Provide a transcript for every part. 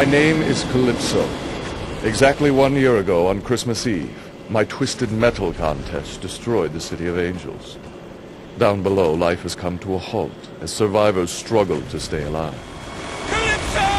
My name is Calypso. Exactly one year ago, on Christmas Eve, my Twisted Metal contest destroyed the City of Angels. Down below, life has come to a halt as survivors struggle to stay alive. Calypso!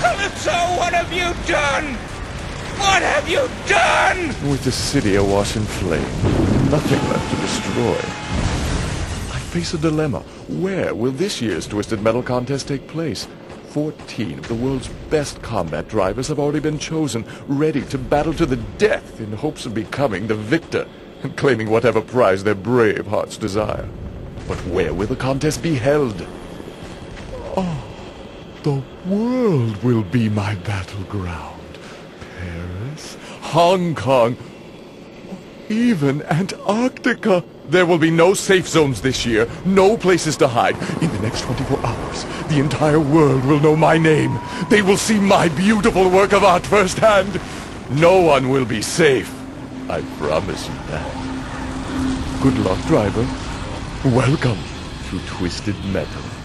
Calypso, what have you done? What have you done? With the city awash in flame, nothing left to destroy. I face a dilemma. Where will this year's Twisted Metal contest take place? Fourteen of the world's best combat drivers have already been chosen, ready to battle to the death in hopes of becoming the victor and claiming whatever prize their brave hearts desire. But where will the contest be held? Oh, the world will be my battleground. Paris, Hong Kong, even Antarctica. There will be no safe zones this year, no places to hide. In the next 24 hours, the entire world will know my name. They will see my beautiful work of art firsthand. No one will be safe. I promise you that. Good luck, driver. Welcome to Twisted Metal.